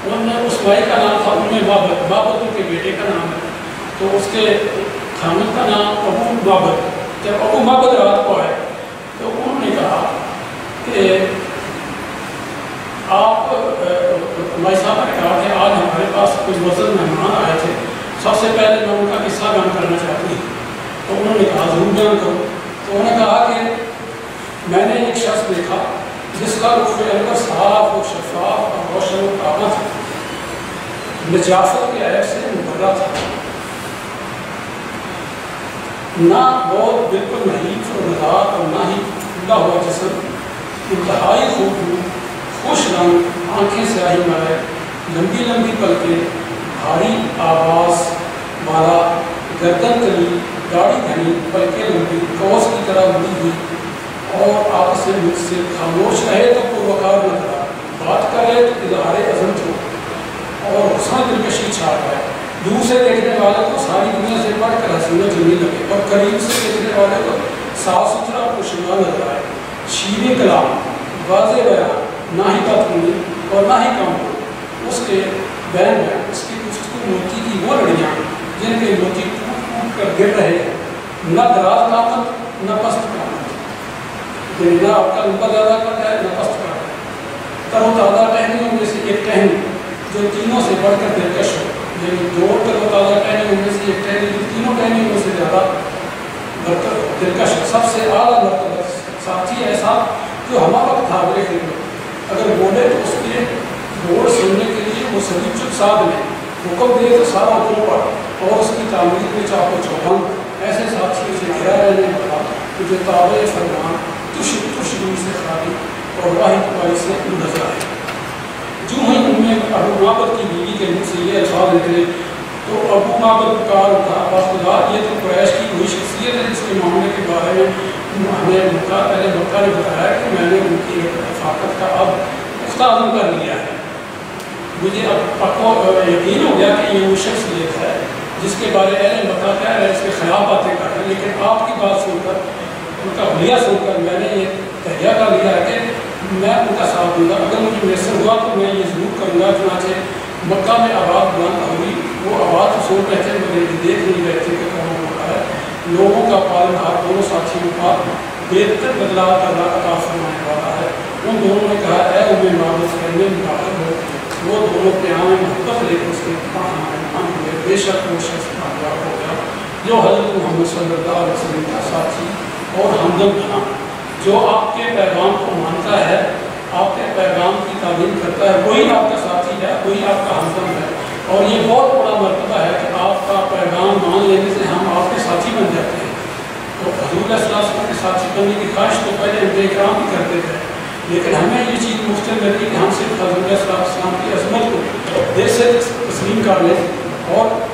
انہوں نے اس بھائی کا نام تھا ان میں بابت بابت ان کے بیٹے کا نام ہے۔ تو اس کے خامد کا نام ابو بابت، جب ابو بابت رات کو آئے۔ تو انہوں نے کہا کہ آپ، بھائی صاحب نے کہا کہ آج ہمارے پاس کچھ وزن مہمان آئے تھے۔ سب سے پہلے میں ان کا قصہ بیان کرنا چاہتی ہوں۔ تو انہوں نے کہا، ضرور بیان کرو۔ تو انہوں نے کہا کہ میں نے ایک شخص دیکھا جس کا رخ انور صاف و شفاف اور روشن و کعبہ تھا نجاست کے عیب سے مبرہ تھا۔ نہ بہت بالکل نہیں اور نظار اور نہ ہی کھلا ہوا جسم، انتہائی خوب خوش رنگ، آنکھیں سیاہی مرے لمبی لمبی پلکیں، بھاری آواز والا گردن کلی گاڑی گھنی پلکیں لمبی کوس کی طرح ملی ہوئی۔ اور آپ سے مجھ سے خاموش رہے تو پروکار نہ کرا بات کرے تو اظہار عظمت ہو اور حسن دلکشی چھاپ ہے دور سے دیکھنے والے کو ساری دنیا سے پڑھ کر حسینہ جمی لگے۔ اور قریب سے دیکھنے والے کو صاف ستھرا خوشنما نظر آئے۔ شیر کلام، واضح بیان، نہ ہی بدکنی اور نہ ہی کم ہو اس کے بین میں اس کی گفتگو موتی کی وہ لڑیاں جن کے موتی گر رہے نہ دراز قامت نہ پست قامت یعنی نہ آپ کا لمبا زیادہ کرتا ہے، نہ پست کرتا ہے تر و تازہ ٹہنیوں میں سے ایک ٹہنی جو تینوں سے بڑھ کر دلکش ہو یعنی دو تر و تازہ ٹہنیوں میں سے ایک ٹہنی جو تینوں ٹہنیوں میں سے زیادہ دلکش، سب سے اعلیٰ مرتبہ ساتھی ایسا جو ہمارا تھابرے کے لیے اگر بولے تو اس کے بول سننے کے لیے وہ سبھی چپ ساتھ لیں حکم دے تو سارا دل پڑ اور اس کی تعمیر میں چاہو چوہن ایسے ساتھی سے گھرا رہنے والا کہ جو تابع فرمان تش تش دور سے خالی اور واحد پائی سے نظر آئے۔ جو ہی ان میں ابو معبد کی بیوی کے منہ سے یہ الفاظ نکلے، تو ابو معبد پکار اٹھا بس خدا یہ تو قریش کی کوئی شخصیت ہے جس کے معاملے کے بارے میں ہمیں مکہ، پہلے مکہ نے بتایا کہ میں نے ان کی رفاقت کا اب پختہ عزم کر لیا ہے۔ مجھے اب پکو یقین ہو گیا کہ یہ وہ شخصیت ہے جس کے بارے اہل مکہ کہہ رہے اس کے خلاف باتیں کر رہے ہیں لیکن آپ کی بات سن کر، ان کا بھیا سن کر میں نے یہ تہیا کر لیا ہے کہ میں ان کا ساتھ دوں گا۔ اگر مجھے میسر ہوا تو میں یہ ضرور کروں گا، چنانچہ مکہ میں آباد بلند ہوئی۔ وہ آواز تو سن رہے تھے، مگر یہ دیکھ نہیں رہے تھے کہ کون ہو رہا ہے۔ لوگوں کا پالن ہار دونوں ساتھیوں کا بہتر بدلاؤ کرنا عطا فرمانے والا ہے۔ ان دونوں نے کہا، اے امین معبود کرنے میں ہو۔ وہ دونوں قیام محبت لے کر اس کے پان ہوئے بے شک وہ شخص کامیاب ہو گیا جو حضرت محمد صلی اللہ علیہ وسلم کا ساتھی اور ہمدم بنا۔ جو آپ کے پیغام کو مانتا ہے، آپ کے پیغام کی تعلیم کرتا ہے، وہی آپ کا ساتھی ہے، وہی آپ کا ہمدم ہے۔ اور یہ بہت بڑا مرتبہ ہے کہ آپ کا پیغام مان لینے سے ہم آپ کے ساتھی بن جاتے ہیں۔ تو حضور صلی اللہ علیہ وسلم کے ساتھی بننے کی خواہش تو پہلے ہم احترام بھی کرتے تھے۔ لیکن ہمیں یہ چیز مختلف ملی کہ ہم صرف حضور صلی اللہ علیہ وسلم کی عظمت کو دل سے تسلیم کر لیں اور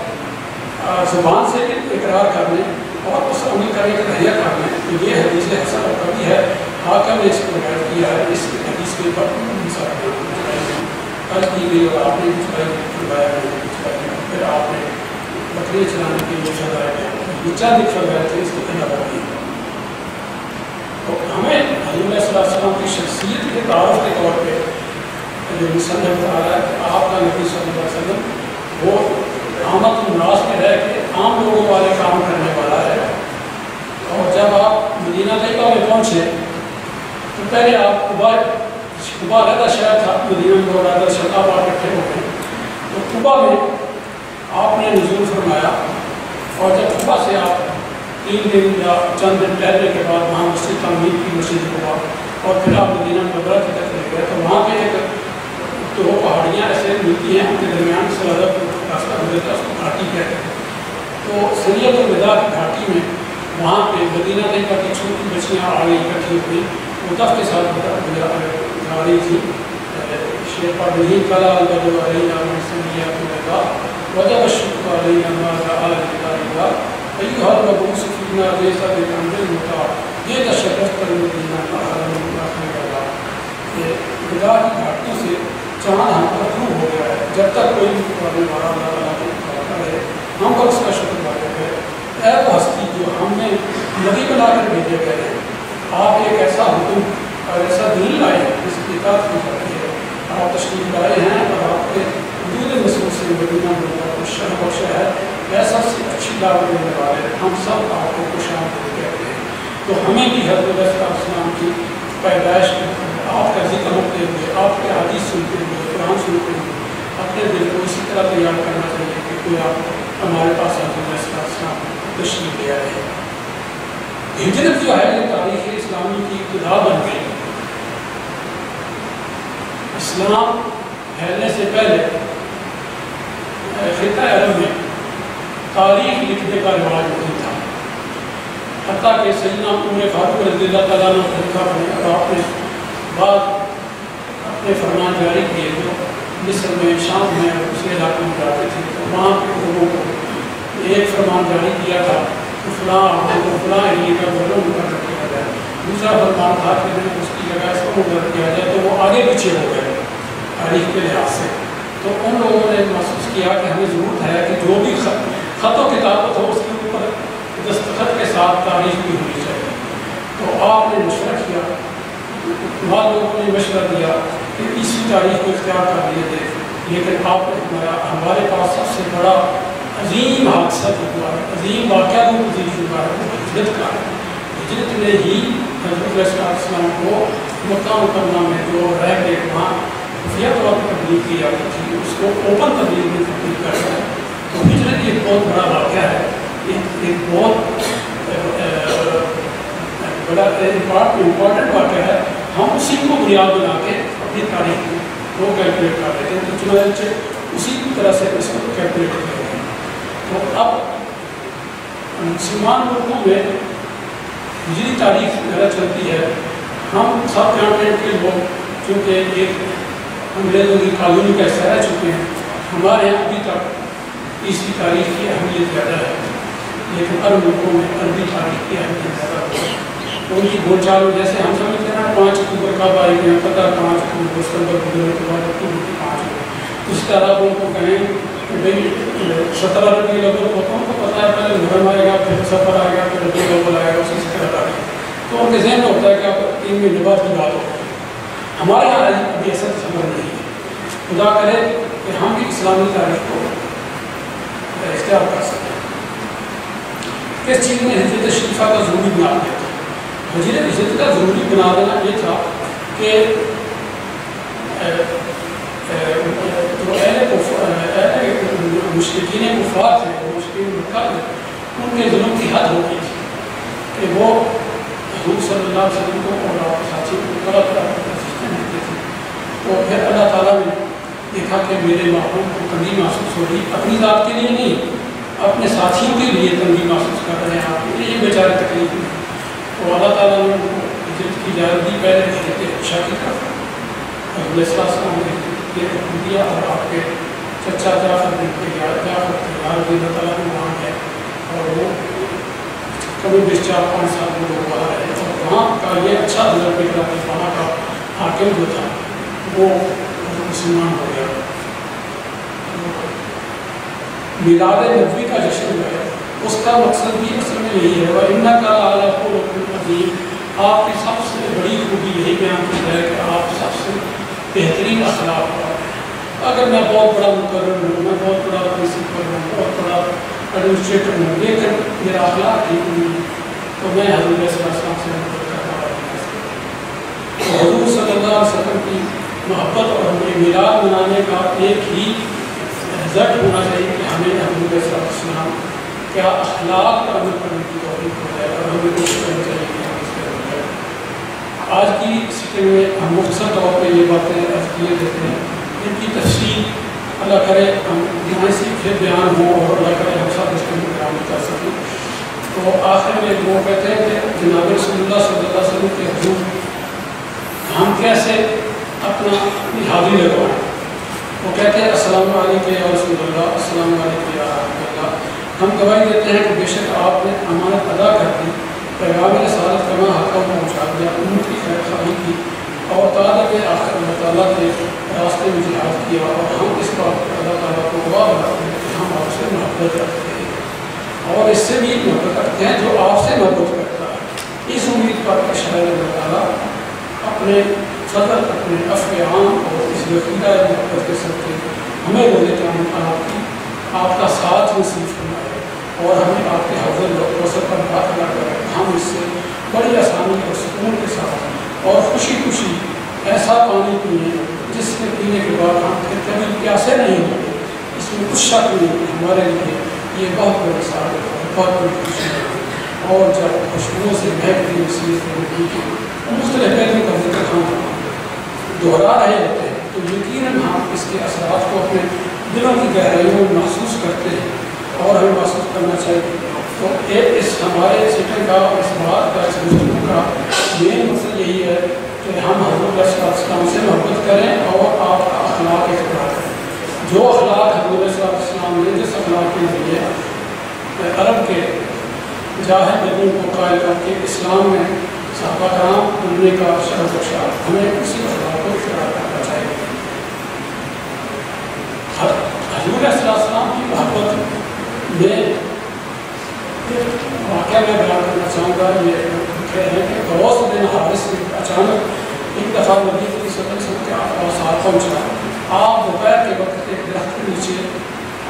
زبان سے اقرار کر لیں اور اس عمل کرنے کا تہیا کر لیں۔ تو یہ حدیث حسن اور کبھی ہے۔ حاکم نے اس کو بیان کیا ہے، اس حدیث کے اوپر کل کی گئی اور آپ نے چھڑایا پھر آپ نے بکری چلانے کے لیے چلایا گیا۔ بچہ دکھ گئے تھے، اس کو کہنا پڑتی تو ہمیں حضور صلی اللہ علیہ وسلم کی شخصیت کے تعارف کے طور پہ جو مسلم بتا رہا ہے کہ آپ کا نبی صلی اللہ علیہ وسلم وہ آمد الناس میں رہ کے عام لوگوں والے کام کرنے والا ہے۔ اور جب آپ مدینہ طیبہ میں پہنچے، تو پہلے آپ قبا قبا علیحدہ شہر تھا، مدینہ میں اور علیحدہ شہر آپ اکٹھے ہو گئے۔ تو قبا میں آپ نے نزول فرمایا اور جب قبا سے آپ تین دن یا چند دن پہلے کے بعد وہاں مسجد تعمیر کی مسجد قبا اور پھر آپ مدینہ مبرہ کی طرف لے گئے تو وہاں پہ ایک دو پہاڑیاں ایسے ملتی ہیں ان کے درمیان سے زیادہ راستہ گزرتا اس کو گھاٹی کہتے ہیں تو سید الوداع کی گھاٹی میں وہاں پہ مدینہ طیبہ کی چھوٹی بچیاں آ گئی اکٹھی ہوئی مدف کے ساتھ جا رہی تھی شیر پاک نہیں کلا البدو علیہ سمیہ الوداع وجب الشکر علیہ ما جعل لله ایوہ المبعوث فینا جیسا بکامل المتاع یہ دا پر مدینہ احرم الاخر اللہ یہ خدا کی گھاٹی سے چاند ہم پر دور ہو گیا ہے جب تک کوئی مقابل مارا اللہ تعالیٰ کو ہے ہم پر اس کا شکر مارے گئے اے وہ ہستی جو ہم نے نبی بنا کر بھیجے گئے ہیں آپ ایک ایسا حکم اور ایسا دین لائے ہیں جس کی اطاعت کی جاتی ہے آپ تشریف لائے ہیں اور آپ کے وجود مسئلہ سے مدینہ ملتا ہے شہر بخش ہے ایسا سے اچھی دعوت دینے والے ہم سب آپ کو خوش آمدید کہتے ہیں۔ تو ہمیں بھی حضرت السلام کی پیدائش آپ کا ذکر ہوتے ہوئے، آپ کے حدیث سنتے ہوئے، قرآن سنتے ہوئے اپنے دل کو اسی طرح تیار کرنا چاہیے کہ کوئی آپ ہمارے پاس حضرت السلام تشریف لے آئے۔ ہجرت جو ہے، یہ تاریخ اسلامی کی ابتدا بن گئی۔ اسلام پھیلنے سے پہلے خطہ عرب میں تاریخ لکھنے کا رواج نہیں تھا۔ حتیٰ کہ سیدنا عمر فاروق رضی اللہ تعالیٰ نے خلیفہ بنے، اور آپ نے بعد اپنے فرمان جاری کیے جو مصر میں، شام میں دوسرے علاقوں میں جاتے تھے۔ تو وہاں کے لوگوں کو ایک فرمان جاری کیا تھا کہ فلاں کو فلاں ایریے کا بولو مقرر کیا جائے۔ دوسرا فرمان تھا کہ اس کی جگہ اس کو مقرر کیا جائے تو وہ آگے پیچھے ہو گئے، تاریخ کے لحاظ سے۔ تو ان لوگوں نے محسوس کیا کہ ہمیں ضرورت ہے کہ جو بھی خط خط و کتابت ہو اس کے اوپر دستخط کے ساتھ تاریخ بھی ہونی چاہیے تو آپ نے مشورہ کیا، بعض لوگوں نے مشورہ دیا کہ اسی تاریخ کو اختیار کر لیے تھے، لیکن آپ نے ہمارا ہمارے پاس سب سے بڑا عظیم حادثہ جو ہوا ہے، عظیم واقعہ جو تبدیل ہوا ہے، وہ ہجرت کا ہے۔ ہجرت نے ہی حضرت علیہ السلام کو مکہ مکرمہ میں جو رہ کے وہاں خفیہ طور پر تبدیل کی جاتی تھی اس کو اوپن تبدیل میں تبدیل کر ہے تو ہجرت ایک بہت بڑا واقعہ ہے ایک ایک بہت بڑا امپورٹنٹ واقعہ ہے ہم اسی کو بنیاد بنا کے اپنی تاریخ کو کیلکولیٹ کر رہے ہیں تو چنانچہ اسی طرح سے اس کو کیلکولیٹ کر رہے ہیں تو اب مسلمان ملکوں میں ہجری تاریخ زیادہ چلتی ہے ہم سب کانٹینٹ کے لوگ چونکہ ایک انگریزوں کی کالونی کا حصہ رہ چکے ہیں، ہمارے یہاں ابھی تک اس کی تاریخ کی اہمیت زیادہ ہے، لیکن عرب ملکوں میں عربی تاریخ کی اہمیت زیادہ ہے۔ ان کی بول چال جیسے ہم سمجھتے ہیں پانچ اکتوبر کب آئے گئے پتہ، پانچ اکتوبر ستمبر گزرنے کے بعد اکتوبر کی پانچ اس طرح ان کو کہیں کہ بھائی، سترہ ربی الاول ہوتا ہوں تو پتہ ہے، پہلے محرم آئے گا، پھر سفر آئے گا، پھر ربی الاول آئے گا، اسی طرح آئے گا۔ تو ان کے ذہن میں ہوتا ہے کہ آپ تین مہینے بعد کی بات ہو ہمارے یہاں ابھی ایسا تصور نہیں ہے۔ خدا کرے کہ ہم بھی اسلامی تاریخ کو اختیار کر سکیں کس چیز میں حضرت شریفہ کا ضروری بنا دیا تھا حضرت حضرت کا ضروری بنا دینا یہ تھا کہ جو مشرقین کفار تھے مشرقین مکہ تھے ان کے ظلم کی حد ہو گئی تھی کہ وہ حضور صلی اللہ علیہ وسلم کو اور آپ ساتھی کو طرح طرح کی تھے۔ تو پھر اللہ تعالیٰ نے دیکھا کہ میرے محبوب کو تنگی محسوس ہو رہی، اپنی ذات کے لیے نہیں، اپنے ساتھیوں کے لیے تنگی محسوس کر رہے ہیں آپ۔ کے لیے یہ بیچارے تکلیف میں تو اللہ تعالیٰ نے ان کو عزت کی اجازت دی، پہلے حضرت اچھا کی طرف۔ علیہ السلام نے یہ حکم دیا اور آپ کے چچا جعفر بن کے یاد جعفر کے یار بھی اللہ تعالیٰ نے وہاں گئے اور وہ کبھی بیس چار پانچ سال میں لوگ وہاں رہے۔ اور وہاں کا یہ اچھا رزلٹ نکلا کہ وہاں کا حاکم جو تھا، وہ مسلمان ہو گیا۔ میلاد نبوی کا جشن جو ہے، اس کا مقصد بھی اصل میں یہی ہے۔ وہ ان کا اعلیٰ کو عظیم آپ کی سب سے بڑی خوبی یہی بیان کی ہے کہ آپ سب سے بہترین اخلاق پر۔ اگر میں بہت بڑا مقرر ہوں، میں بہت بڑا پرنسپل ہوں، بہت بڑا ایڈمنسٹریٹر ہوں، لیکن میرا اخلاق ٹھیک نہیں تو میں حضور صلی اللہ علیہ وسلم سے حضور صلی اللہ علیہ وسلم کی محبت اور ہمیں میلاد منانے کا ایک ہی رزلٹ ہونا چاہیے کہ ہمیں حضور صلی اللہ علیہ وسلم کیا اخلاق پر عمل کرنے کی توفیق ہو جائے اور ہمیں کوشش کرنی چاہیے کہ ہم اس کے اندر آج کی سٹی میں ہم مختصر طور پہ یہ باتیں عرض کیے دیتے ہیں۔ ان کی تفصیل اللہ کرے ہم یہاں سے پھر بیان ہوں اور اللہ کرے ہم سب اس کو بیان کر سکیں۔ تو آخر میں وہ کہتے ہیں کہ جناب رسول اللہ صلی اللہ علیہ وسلم کے حضور ہم کیسے اپنا حاضری لگوائیں وہ کہتے ہیں، السلام علیکم یا رسول اللہ، السلام علیکم یا رحمۃ اللہ۔ ہم گواہی دیتے ہیں کہ بے شک آپ نے امانت ادا کر دی پیغام رسالت کما حقہ پہنچا اچھا دیا امت کی خیر خواہی کی۔ اور تعالیٰ کے آخر اللہ تعالیٰ کے راستے میں جہاد کیا، اور ہم اس بات پر اللہ تعالیٰ کو گواہ بناتے ہیں کہ ہم آپ سے محبت رکھتے ہیں۔ اور اس سے بھی محبت رکھتے ہیں جو آپ سے محبت کرتا ہے۔ اس امید پر کہ شاید اللہ تعالیٰ اپنے فضل اپنے افق عام اور اس وقیدہ محبت کے سب کے ہمیں بولے کہ آپ کی آپ کا ساتھ نصیب فرمائے اور ہمیں آپ کے حضر کوثر پر بات ادا کریں ہم اس سے بڑی آسانی اور سکون کے ساتھ اور خوشی خوشی ایسا پانی پئیں جس کے پینے کے بعد ہم پھر کبھی پیاسے نہیں ہوتے اس میں کچھ شک نہیں کہ ہمارے لیے یہ بہت بڑی سال ہے۔ بہت بڑی خوشی ہے۔ اور جب خوشبوؤں سے بہترین نصیحت ہوگی مختلف پہلو کا ذکر ہم دوہرا رہے ہوتے ہیں، تو یقیناً ہم اس کے اثرات کو اپنے دلوں کی گہرائیوں میں محسوس کرتے ہیں اور ہمیں محسوس کرنا چاہیے۔ تو ایک اس ہمارے سیٹنگ کا اس بات کا، اس گفتگو کا مین مقصد یہی ہے کہ ہم حضرت السلام سے محبت کریں اور آپ کا اخلاق اختیار کریں۔ جو اخلاق حضرت السلام نے جس اخلاق کے ذریعے عرب کے جاہد بدن کو قائل کر کے اسلام میں صحابہ کرام بننے کا شرف و ہمیں اسی اخلاق کو اختیار کرنا چاہیے حضور علیہ السلام کی محبت میں واقعہ میں بیان کرنا چاہوں گا یہ لکھے ہیں کہ غوث بن حارث اچانک ایک دفعہ نبی کی صدر سے کے آس پاس پہنچا آپ دوپہر کے وقت ایک درخت کے نیچے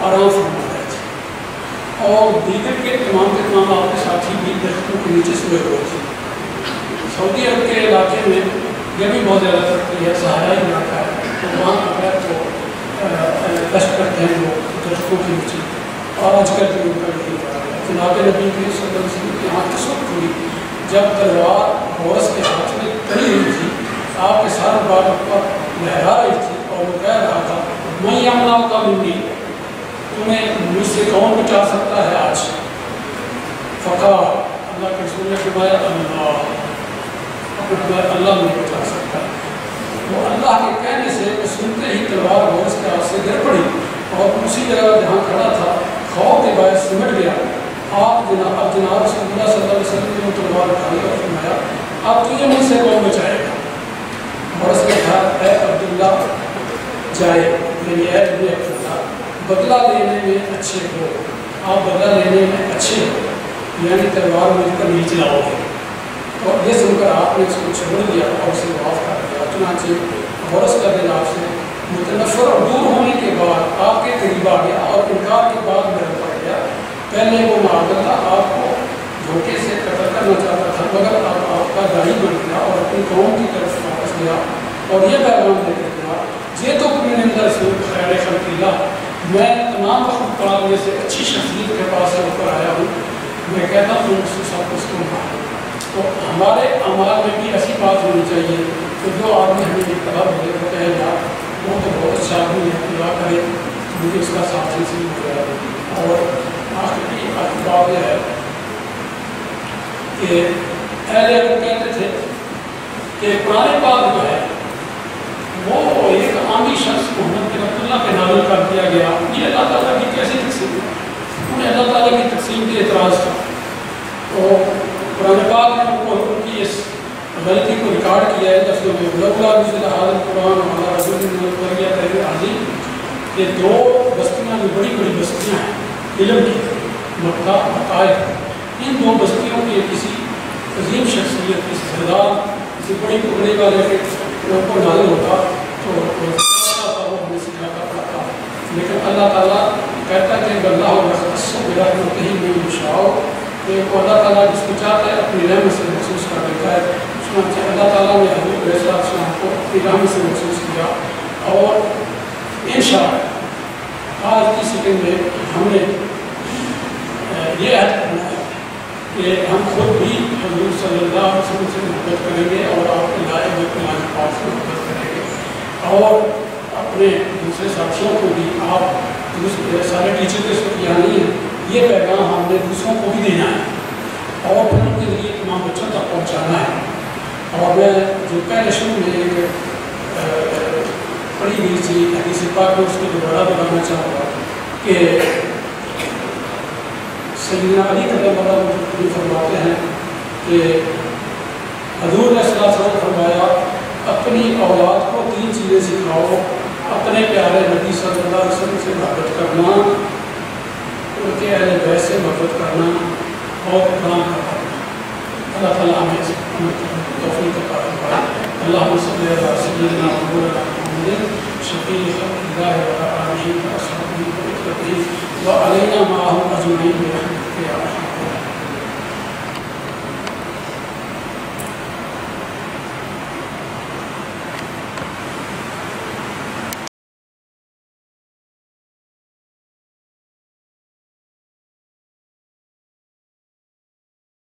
آرام فرما رہے تھے اور دیگر کے تمام کے تمام آپ کے ساتھی بھی درختوں کے نیچے سوئے ہوئے تھے سعودی عرب کے علاقے میں گرمی بہت زیادہ پڑتی ہے سہارا علاقہ ہے تو وہاں پر تو کشٹ کرتے ہیں لوگ درختوں کے نیچے اور آج کل بھی ان کا جناب نبی کے صلی اللہ علیہ وسلم کی آنکھ کس وقت ہوئی جب تلوار غورس کے ہاتھ میں کڑی ہوئی تھی، آپ کے سارے بار پر لہرا رہی تھی اور وہ کہہ رہا تھا، میں یمنا کا منی تمہیں مجھ سے کون بچا سکتا ہے آج؟ فقا اللہ کے رسول نے فرمایا، اللہ اللہ نہیں بچا سکتا۔ ہے وہ اللہ کے کہنے سے سنتے ہی تلوار غورس کے ہاتھ سے گر پڑی اور اسی جگہ جہاں کھڑا تھا خوف کے باعث سمٹ گیا۔ آپ جناب، اب جناب رسول اللہ صلی اللہ علیہ وسلم نے تلوار اٹھائی اور فرمایا، اب تجھے مجھ سے کون بچائے گا؟ اور اس کہا، اے عبداللہ، جائے یعنی اے ابن عبداللہ بدلہ لینے میں اچھے ہو۔ آپ بدلہ لینے میں اچھے ہو یعنی تلوار مجھ پر نہیں چلاؤ گے۔ اور یہ سن کر آپ نے اس کو چھوڑ دیا اور اسے معاف کر چنانچہ غورس کا دل آپ سے متنفر اور دور ہونے کے بعد آپ کے قریب آ گیا اور انکار کے بعد میرا پڑ گیا۔ پہلے وہ معذلہ آپ کو دھوکے سے قتل کرنا چاہتا تھا، مگر اب آپ کا دائی بن گیا اور اپنی قوم کی طرف واپس گیا۔ اور یہ پیغام دے کر گیا، یہ تو میں اندر سے خیر خلقیلا میں تمام مخلوقات میں سے اچھی شخصیت کے پاس سے اوپر آیا ہوں۔ میں کہتا ہوں، اس کے ساتھ اس کو تو ہمارے عمال میں بھی ایسی بات ہونی چاہیے کہ جو آدمی ہمیں ایک طرح بھلے ہوتے ہیں یار وہ تو بہت اچھا آدمی ہے خدا کرے، مجھے اس کا ساتھ نصیب ہو گیا اور آخری بات یہ ہے کہ اہل عرب کہتے تھے کہ پرانے پاک جو ہے، وہ ایک عامی شخص محمد بن عبداللہ پہ نازل کر دیا گیا۔ یہ اللہ تعالیٰ کی کیسی تقسیم؟ انہیں اللہ تعالیٰ کی تقسیم کے اعتراض تھا۔ تو قرآن پاک نے ان کو ان کی اس غلطی کو ریکارڈ کیا ہے جب میں لولا رسول حاضر قرآن والا رسول اللہ تحریر عظیم یہ دو بستیاں جو بڑی بڑی بستیاں ہیں، علم کی، مکہ عقائد ان دو بستیوں کے کسی عظیم شخصیت، کسی سردار، کسی بڑی ٹکڑے والے کے اوپر نازل ہوتا، تو ہمیں سکھاتا پڑتا لیکن اللہ تعالیٰ کہتا ہے کہ اللہ میرا کہیں نہیں مشاؤ کہ وہ اللہ تعالیٰ جس کو چاہتا ہے اپنی رحمت سے محسوس کر دیتا ہے چنانچہ اچھا اللہ تعالیٰ نے حضرت علیہ السلام کو اپنی رحمت سے محسوس کیا۔ اور ان شاء اللہ آج کی سیکنڈ میں ہم نے یہ عہد کرنا ہے کہ ہم خود بھی حضور صلی اللہ علیہ وسلم سے محبت کریں گے اور آپ کے لائے ہوئے قرآن پاک سے محبت کریں گے۔ اور اپنے دوسرے ساتھیوں کو بھی آپ، دوسرے سارے ٹیچر کے ساتھ یہاں یعنی نہیں ہیں یہ پیغام ہم نے دوسروں کو بھی دینا ہے۔ اور پھر ان کے ذریعے تمام بچوں تک پہنچانا ہے۔ اور میں جو پہلے شروع میں ایک پڑھی گئی تھی، حدیث پاک میں اس کو دوبارہ بتانا چاہوں گا کہ سیدنا علی قدم اللہ فرماتے ہیں کہ حضور نے علیہ السلام فرمایا، اپنی اولاد کو تین چیزیں سکھاؤ، اپنے پیارے نبی صلی اللہ علیہ وسلم سے محبت کرنا ان کے اہل بیت سے محبت کرنا اور اکرام کرنا اللہ تعالیٰ ہمیں توفیق کا اللہ صلی اللہ علیہ سیدنا محمد شفیع اللہ